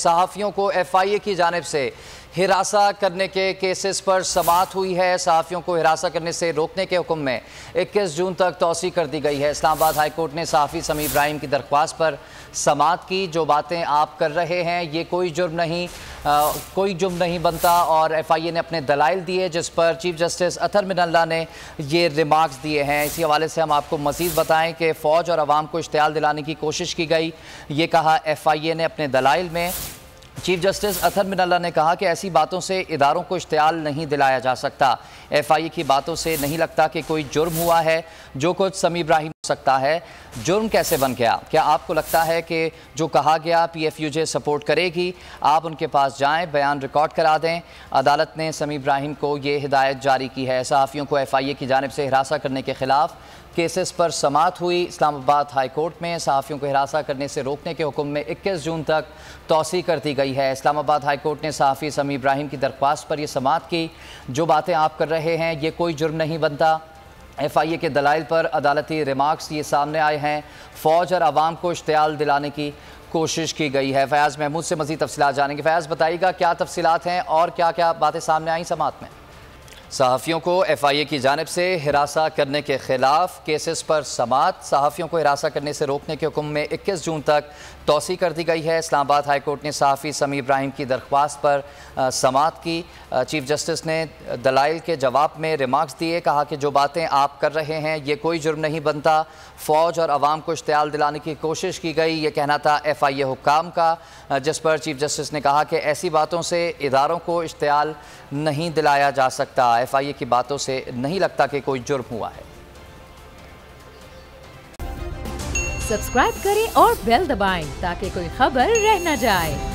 सहाफ़ियों को F I ए की जानब से हिरासा करने के केसेस पर समात हुई है। सहाफ़ियों को हिरासा करने से रोकने के हुक्म में 21 जून तक तोसी कर दी गई है। इस्लामाबाद हाईकोर्ट ने सहाफ़ी समी इब्राहिम की दरख्वास्त पर समात की। जो बातें आप कर रहे हैं, ये कोई जुर्म नहीं। कोई जुर्म नहीं बनता और एफ़ आई ए ने अपने दलाइल दिए, जिस पर चीफ जस्टिस अथर मिनल्ला ने ये रिमार्क्स दिए हैं। इसी हवाले से हम आपको मजीद बताएँ कि फ़ौज और आवाम को इश्तियाल दिलाने की कोशिश की गई। ये कहा एफ़ आई ए ने अपने दलाइल में। चीफ जस्टिस अथर मिनल्ला ने कहा कि ऐसी बातों से इदारों को इश्तियाल नहीं दिलाया जा सकता। एफ़ आई ए की बातों से नहीं लगता कि कोई जुर्म हुआ है। जो कुछ समी इब्राहिम सकता है। जुर्म कैसे बन गया? क्या आपको लगता है कि जो कहा गया P F U J support करेगी? आप उनके पास जाएँ, बयान रिकॉर्ड करा दें। अदालत ने समी इब्राहिम को ये हिदायत जारी की है। सहाफ़ियों को एफ़ आई ए की जानब से हिरासा करने के खिलाफ केसेस पर समात हुई। इस्लामाबाद हाई कोर्ट में सहाफ़ियों को हिरासा करने से रोकने के हुक्म में 21 जून तक तोसी कर दी गई है। इस्लामाबाद हाई कोर्ट ने सहाफ़ी समी इब्राहिम की दरख्वास्त पर यह समात की। जो बातें आप कर रहे हैं, ये कोई जुर्म नहीं बनता। एफ़ आई ए के दलाइल पर अदालती रिमार्क्स ये सामने आए हैं। फ़ौज और आवाम को इश्तियाल दिलाने की कोशिश की गई है। फयाज़ महमूद से मज़ीद तफसीत जानेंगे। फयाज़, बताइएगा क्या तफसीत हैं और क्या क्या बातें सामने आई समात में? सहाफ़ियों को एफ़ आई ए की जानब से हिरासा करने के खिलाफ केसेस पर समात। सहाफ़ियों को हिरासा करने से रोकने के हुक्म में इक्कीस जून तक तोसी कर दी गई है। इस्लामाबाद हाई कोर्ट ने सहाफ़ी समी इब्राहिम की दरख्वास्त पर समात की। चीफ जस्टिस ने दलाइल के जवाब में रिमार्क्स दिए, कहा कि जो बातें आप कर रहे हैं, ये कोई जुर्म नहीं बनता। फ़ौज और आवाम को इश्तियाल दिलाने की कोशिश की गई, ये कहना था एफ़ आई ए का जिस पर चीफ जस्टिस ने कहा कि ऐसी बातों से इदारों को इश्तियाल नहीं दिलाया जा सकता। एफ़ आई ए की बातों से नहीं लगता कि कोई जुर्म हुआ है। सब्सक्राइब करें और बेल दबाएँ ताकि कोई खबर रह न जाए।